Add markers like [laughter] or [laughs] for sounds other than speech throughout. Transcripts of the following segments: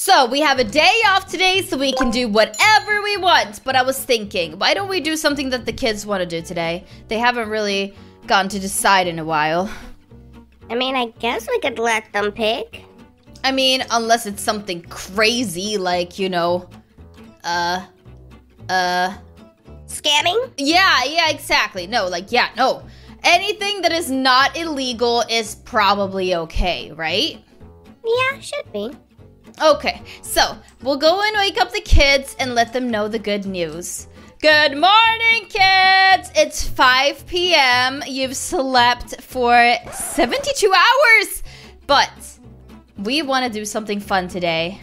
So we have a day off today so we can do whatever we want. But I was thinking, why don't we do something that the kids want to do today? They haven't really gotten to decide in a while. I mean, I guess we could let them pick. I mean, unless it's something crazy like, you know, uh, uh, Scamming? yeah, yeah, exactly. No, like, yeah, no. Anything that is not illegal is probably okay, right? Yeah, should be. Okay, so we'll go and wake up the kids and let them know the good news. Good morning, kids! It's 5 p.m. You've slept for 72 hours, but we want to do something fun today.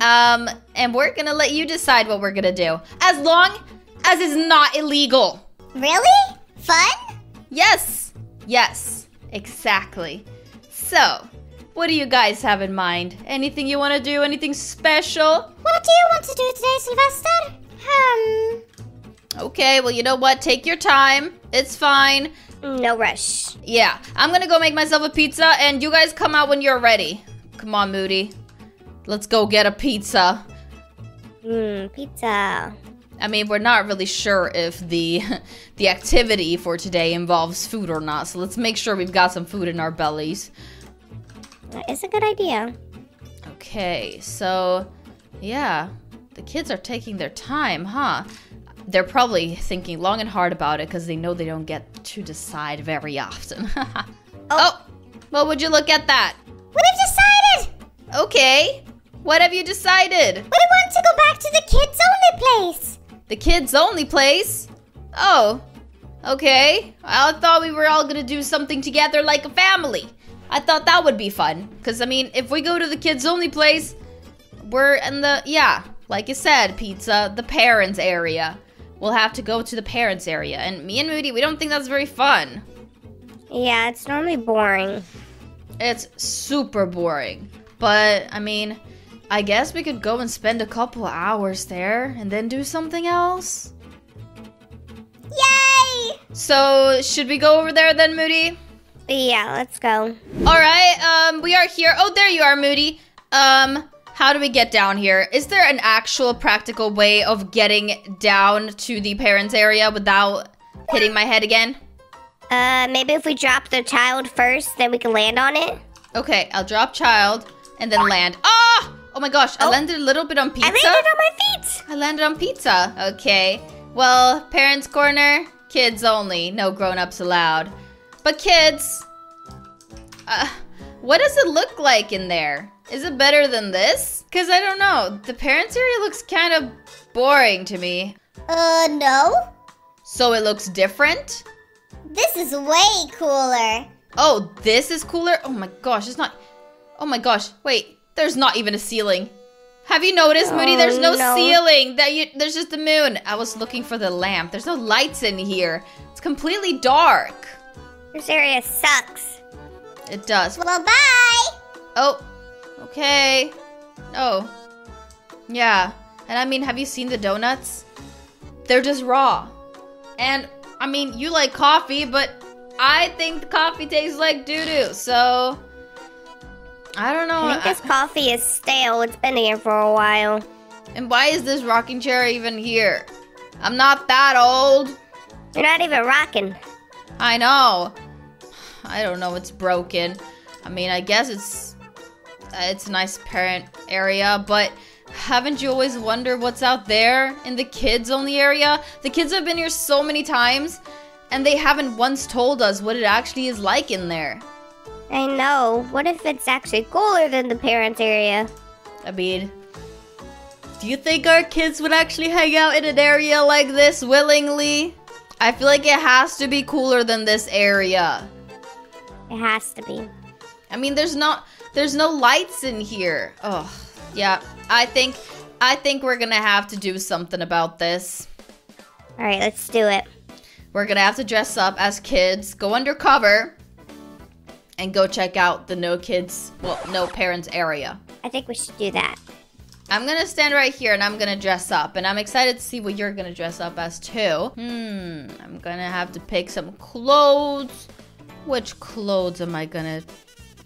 Um, and we're gonna let you decide what we're gonna do, as long as it's not illegal. Really? Fun? Yes, yes, exactly. So, what do you guys have in mind? Anything you want to do? Anything special? What do you want to do today, Sylvester? Hmm. Okay, well, you know what? Take your time. It's fine. No rush. Yeah, I'm gonna go make myself a pizza, and you guys come out when you're ready. Come on, Moody. Let's go get a pizza. Hmm, pizza. I mean, we're not really sure if the [laughs] the activity for today involves food or not, so let's make sure we've got some food in our bellies. That is a good idea. Okay, so yeah, the kids are taking their time, huh? They're probably thinking long and hard about it because they know they don't get to decide very often. [laughs] Oh. oh. well, would you look at that? What have decided? Okay, what have you decided? We want to go back to the kids only place. The kids only place? Oh, okay. I thought we were all gonna do something together like a family. I thought that would be fun. Because, I mean, if we go to the kids only place, we're in the, yeah, like you said, pizza, the parents area. We'll have to go to the parents area. And me and Moody, we don't think that's very fun. Yeah, it's normally boring. It's super boring. But, I mean, I guess we could go and spend a couple hours there and then do something else. Yay! So, should we go over there then, Moody? Yeah, let's go. All right, um, we are here. Oh, there you are, Moody. Um, how do we get down here? Is there an actual practical way of getting down to the parents' area without hitting my head again? Uh, maybe if we drop the child first, then we can land on it. Okay, I'll drop child and then land. Ah! Oh my gosh, I Oh. landed a little bit on pizza. I landed on my feet. I landed on pizza. Okay. Well, parents' corner, kids only, no grown-ups allowed. But kids, uh, what does it look like in there? Is it better than this? Cause I don't know. The parents' area looks kind of boring to me. Uh, no. So it looks different. This is way cooler. Oh, this is cooler. Oh my gosh, it's not. Oh my gosh, wait. There's not even a ceiling. Have you noticed, Moody? There's no, Oh, no. ceiling. That you, there's just the moon. I was looking for the lamp. There's no lights in here. It's completely dark. This area sucks. It does. Well, bye. Oh, okay. Oh, yeah. And I mean, have you seen the donuts? They're just raw. And I mean, you like coffee, but I think the coffee tastes like doo doo. So I don't know. I think this coffee is stale. It's been here for a while. And why is this rocking chair even here? I'm not that old. You're not even rocking. I know. I don't know. It's broken. I mean, I guess it's it's a nice parent area, but haven't you always wondered what's out there in the kids only area? The kids have been here so many times, and they haven't once told us what it actually is like in there. I know. What if it's actually cooler than the parents' area? I mean, do you think our kids would actually hang out in an area like this willingly? I feel like it has to be cooler than this area. It has to be. I mean, there's not there's no lights in here. Oh, yeah. I think I think we're gonna have to do something about this. All right, let's do it. We're gonna have to dress up as kids, go undercover, and go check out the no kids, well, no parents area. I think we should do that. I'm gonna stand right here and I'm gonna dress up, and I'm excited to see what you're gonna dress up as too. Hmm, I'm gonna have to pick some clothes. Which clothes am I gonna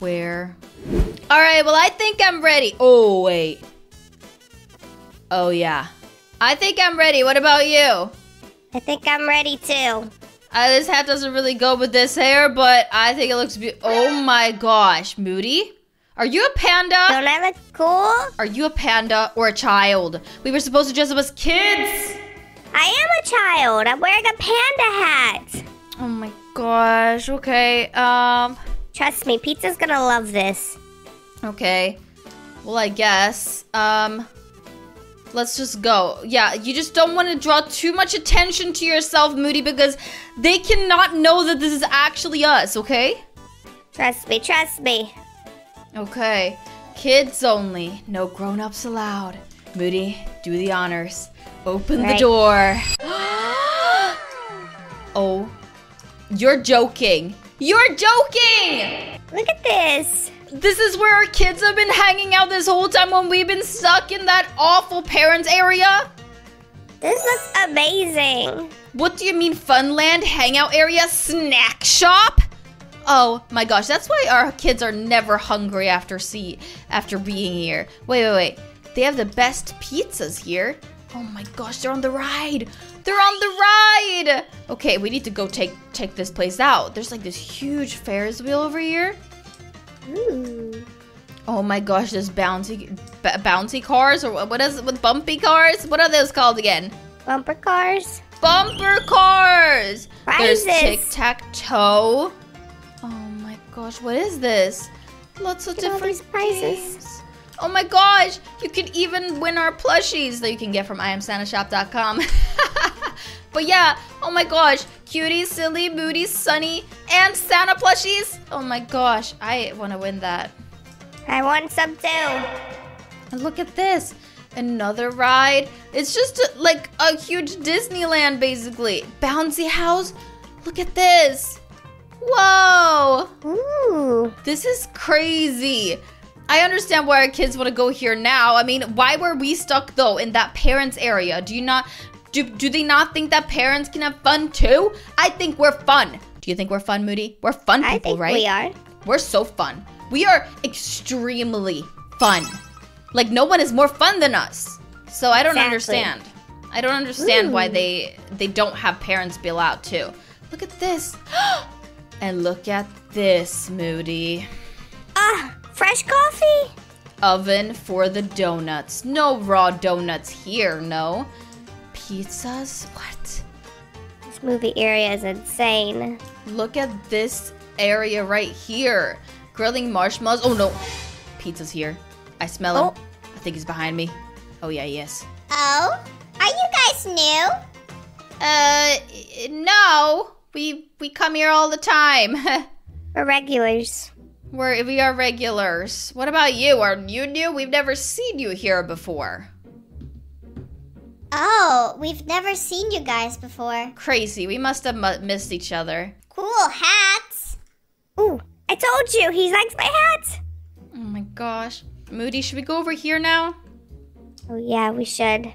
wear? All right, well, I think I'm ready. Oh, wait. Oh, yeah. I think I'm ready. What about you? I think I'm ready too. Uh, this hat doesn't really go with this hair, but I think it looks beautiful. Oh my gosh, Moody? Are you a panda? Don't I look cool? Are you a panda or a child? We were supposed to dress up as kids. I am a child. I'm wearing a panda hat. Oh my gosh. Okay. Um. Trust me, Pizza's gonna love this. Okay. Well, I guess. Um. Let's just go. Yeah, you just don't want to draw too much attention to yourself, Moody, because they cannot know that this is actually us, okay? Trust me, trust me. Okay. Kids only. No grown-ups allowed. Moody, do the honors. Open the door. [gasps] oh. You're joking. You're joking! Look at this. This is where our kids have been hanging out this whole time when we've been stuck in that awful parents area? This looks amazing. What do you mean funland, hangout area, snack shop? Oh my gosh, that's why our kids are never hungry after see after being here. Wait, wait, wait. They have the best pizzas here. Oh my gosh, they're on the ride. They're on the ride. Okay, we need to go take check this place out. There's like this huge Ferris wheel over here. Ooh. Oh my gosh, there's bouncy bouncy cars or what is it with bumpy cars? What are those called again? Bumper cars. Bumper cars. There's Prizes. tic tac toe. Gosh, what is this? Lots of Look different prizes. games. Oh my gosh, you can even win our plushies that you can get from IamSannaShop.com. [laughs] but yeah, oh my gosh, cutie, silly, moody, sunny, and Sanna plushies. Oh my gosh, I want to win that. I want some too. And look at this. Another ride. It's just a, like a huge Disneyland, basically. Bouncy house. Look at this. Whoa. Ooh. This is crazy. I understand why our kids want to go here now. I mean, why were we stuck though in that parents area? Do you not do, do they not think that parents can have fun too? I think we're fun. Do you think we're fun, Moody? We're fun people, I think right? we are. We're so fun. We are extremely fun. Like no one is more fun than us. So I don't Exactly. understand. I don't understand why hmm. they they don't have parents be allowed to. Look at this. [gasps] Oh, and look at this, Moody. Ah, fresh coffee. Oven for the donuts. No raw donuts here, no. Pizzas? What? This movie area is insane. Look at this area right here. Grilling marshmallows. Oh no. Pizza's here. I smell him. Oh. I think he's behind me. Oh yeah, yes. Oh, are you guys new? Uh no. We we come here all the time. [laughs] We're regulars. We're we are regulars. What about you? Are you new? We've never seen you here before. Oh, we've never seen you guys before. Crazy. We must have mu- missed each other. Cool hats. Ooh, I told you he likes my hat. Oh my gosh. Moody, should we go over here now? Oh yeah, we should.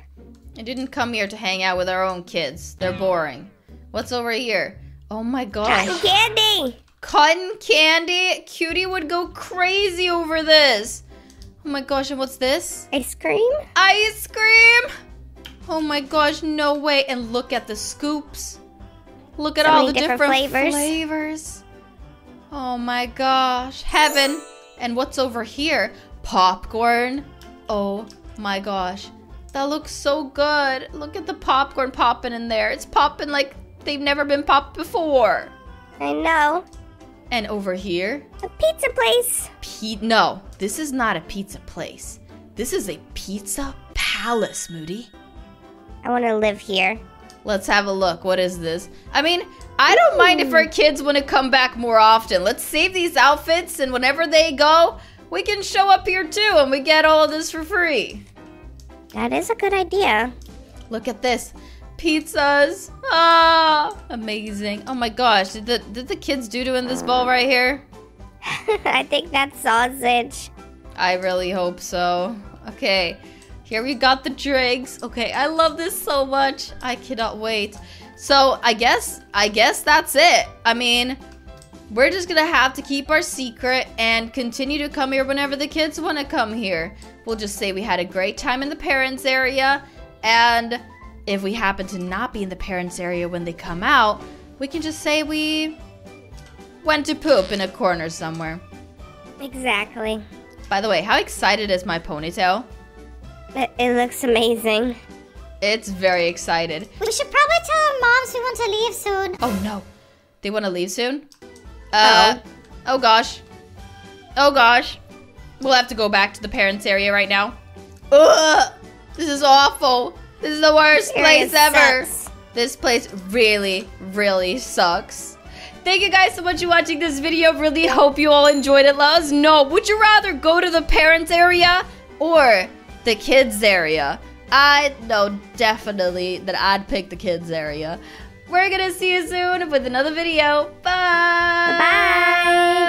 I didn't come here to hang out with our own kids. They're boring. What's over here? Oh my Cotton gosh. candy. Cotton candy? Cutie would go crazy over this. Oh my gosh, and what's this? Ice cream. Ice cream! Oh my gosh, no way. And look at the scoops. Look at So all the different different, flavors. flavors. Oh my gosh. Heaven. And what's over here? Popcorn. Oh my gosh. That looks so good. Look at the popcorn popping in there. It's popping like they've never been popped before. I know. And over here, A pizza place. Pe- no, this is not a pizza place. This is a pizza palace, Moody. I want to live here. Let's have a look. What is this? I mean, I don't mind if our kids want to come back more often. Let's save these outfits, and whenever they go, we can show up here too, and we get all of this for free. That is a good idea. Look at this. Pizzas. Ah, amazing. Oh my gosh, did the did the kids do to in this bowl right here? [laughs] I think that's sausage. I really hope so. Okay, here we got the drinks. Okay, I love this so much. I cannot wait. So I guess I guess that's it. I mean, we're just gonna have to keep our secret and continue to come here whenever the kids want to come here. We'll just say we had a great time in the parents' area, and if we happen to not be in the parents' area when they come out, we can just say we went to poop in a corner somewhere. Exactly. By the way, how excited is my ponytail? It, it looks amazing. It's very excited. We should probably tell our moms we want to leave soon. Oh no. They want to leave soon? Uh, oh gosh. Oh gosh. We'll have to go back to the parents' area right now. Ugh! This is awful. This is the worst place ever. sucks. This place really, really sucks. Thank you guys so much for watching this video. Really hope you all enjoyed it. Let us know. Would you rather go to the parents' area or the kids' area? I know definitely that I'd pick the kids' area. We're gonna see you soon with another video. Bye. Bye.